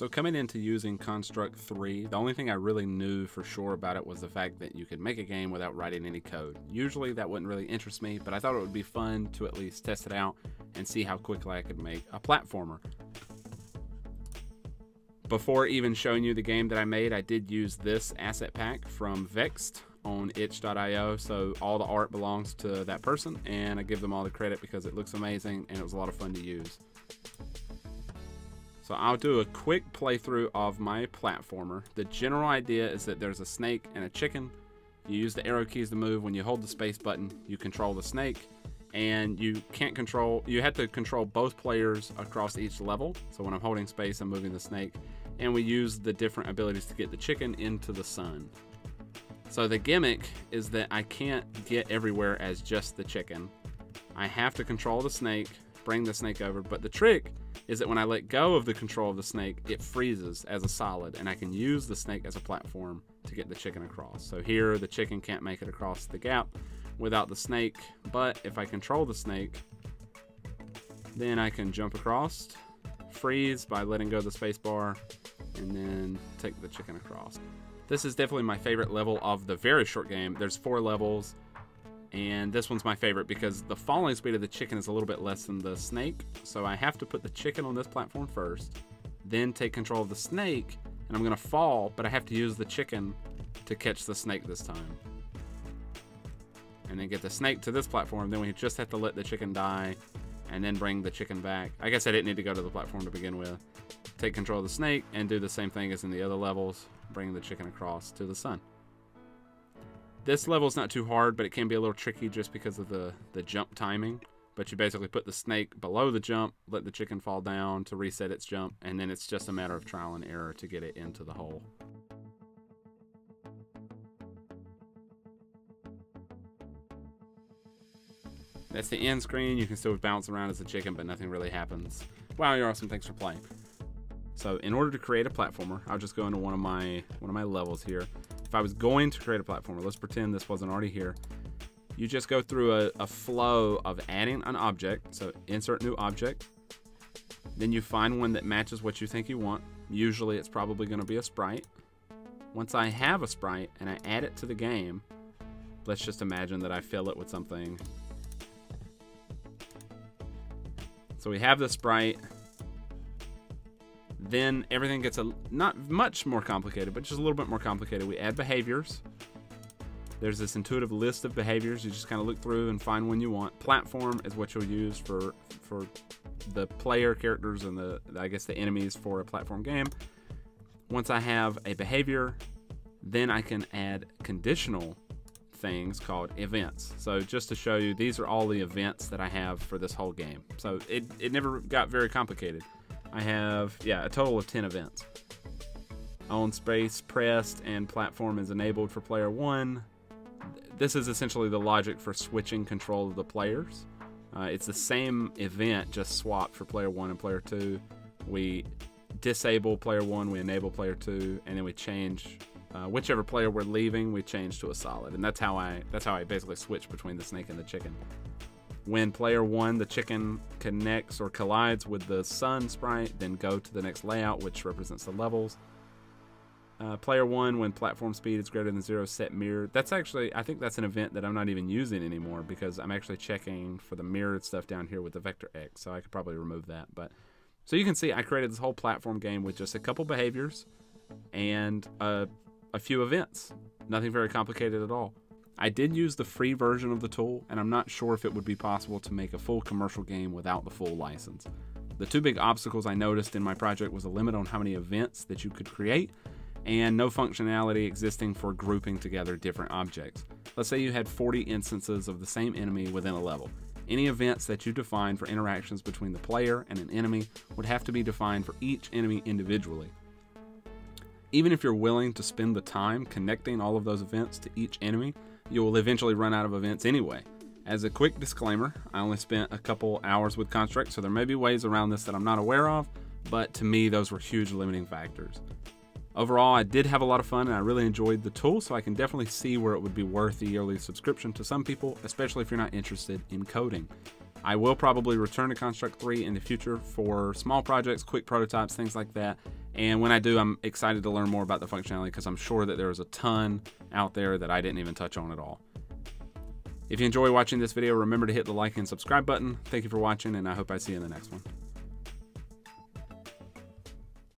So coming into using Construct 3, the only thing I really knew for sure about it was the fact that you could make a game without writing any code. Usually that wouldn't really interest me, but I thought it would be fun to at least test it out and see how quickly I could make a platformer. Before even showing you the game that I made, I did use this asset pack from Vexed on itch.io, so all the art belongs to that person, and I give them all the credit because it looks amazing and it was a lot of fun to use. So I'll do a quick playthrough of my platformer. The general idea is that there's a snake and a chicken. You use the arrow keys to move. When you hold the space button, you control the snake. And you can't control, you have to control both players across each level. So when I'm holding space, I'm moving the snake. And we use the different abilities to get the chicken into the sun. So the gimmick is that I can't get everywhere as just the chicken. I have to control the snake, bring the snake over, but the trick is that when I let go of the control of the snake, it freezes as a solid, and I can use the snake as a platform to get the chicken across. So here, the chicken can't make it across the gap without the snake, but if I control the snake, then I can jump across, freeze by letting go of the spacebar, and then take the chicken across. This is definitely my favorite level of the very short game. There's four levels, and this one's my favorite because the falling speed of the chicken is a little bit less than the snake. So I have to put the chicken on this platform first, then take control of the snake, and I'm gonna fall, but I have to use the chicken to catch the snake this time. And then get the snake to this platform, then we just have to let the chicken die, and then bring the chicken back. I guess I didn't need to go to the platform to begin with. Take control of the snake, and do the same thing as in the other levels, bring the chicken across to the sun. This level's not too hard, but it can be a little tricky just because of the, the jump timing. But you basically put the snake below the jump, let the chicken fall down to reset its jump, and then it's just a matter of trial and error to get it into the hole. That's the end screen. You can still bounce around as a chicken, but nothing really happens. Wow, you're awesome. Thanks for playing. So in order to create a platformer, I'll just go into one of my one of my levels here if I was going to create a platformer, let's pretend this wasn't already here. You just go through a, a flow of adding an object. So insert new object. Then you find one that matches what you think you want. Usually it's probably going to be a sprite. Once I have a sprite and I add it to the game, let's just imagine that I fill it with something. So we have the sprite then everything gets a not much more complicated, but just a little bit more complicated. We add behaviors. There's this intuitive list of behaviors. You just kind of look through and find one you want. Platform is what you'll use for for the player characters and the I guess the enemies for a platform game. Once I have a behavior, then I can add conditional things called events. So just to show you, these are all the events that I have for this whole game. So it, it never got very complicated. I have, yeah, a total of 10 events. On space pressed and platform is enabled for player one. This is essentially the logic for switching control of the players. Uh, it's the same event, just swapped for player one and player two. We disable player one, we enable player two, and then we change uh, whichever player we're leaving. We change to a solid, and that's how I that's how I basically switch between the snake and the chicken. When player one, the chicken connects or collides with the sun sprite, then go to the next layout, which represents the levels. Uh, player one, when platform speed is greater than zero, set mirrored. That's actually, I think that's an event that I'm not even using anymore because I'm actually checking for the mirrored stuff down here with the vector X. So I could probably remove that. But so you can see, I created this whole platform game with just a couple behaviors and a, a few events. Nothing very complicated at all. I did use the free version of the tool, and I'm not sure if it would be possible to make a full commercial game without the full license. The two big obstacles I noticed in my project was a limit on how many events that you could create, and no functionality existing for grouping together different objects. Let's say you had 40 instances of the same enemy within a level. Any events that you define for interactions between the player and an enemy would have to be defined for each enemy individually. Even if you're willing to spend the time connecting all of those events to each enemy, you will eventually run out of events anyway. As a quick disclaimer, I only spent a couple hours with Construct, so there may be ways around this that I'm not aware of, but to me, those were huge limiting factors. Overall, I did have a lot of fun and I really enjoyed the tool, so I can definitely see where it would be worth the yearly subscription to some people, especially if you're not interested in coding. I will probably return to Construct 3 in the future for small projects, quick prototypes, things like that. And when I do, I'm excited to learn more about the functionality because I'm sure that there is a ton out there that I didn't even touch on at all. If you enjoy watching this video, remember to hit the like and subscribe button. Thank you for watching, and I hope I see you in the next one.